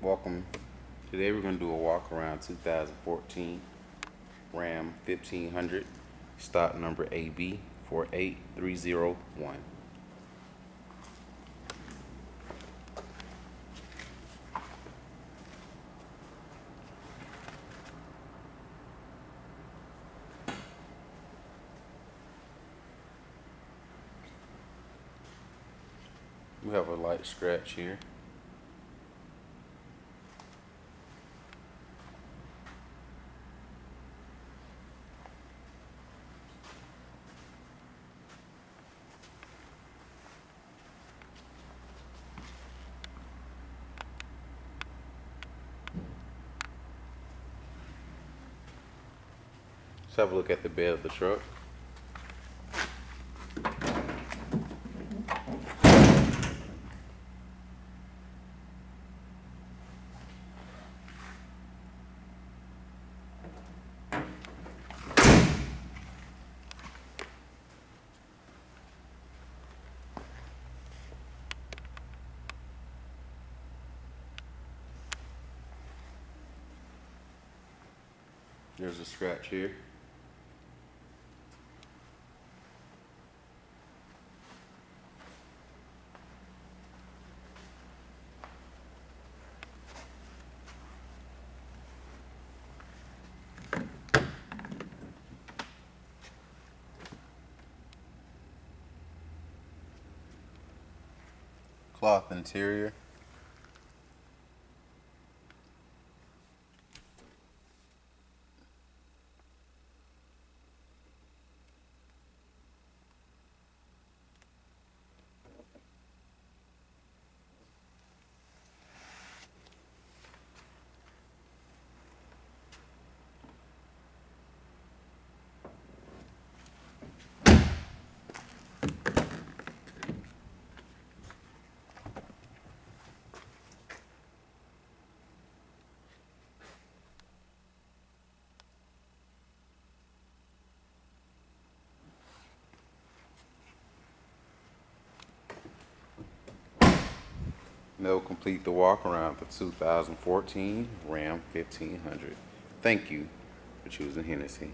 Welcome. Today we're going to do a walk around 2014 Ram 1500, stock number AB 48301. We have a light scratch here. Have a look at the bed of the truck. There's a scratch here. Cloth interior. They'll complete the walk around for 2014 Ram 1500. Thank you for choosing Hennessy.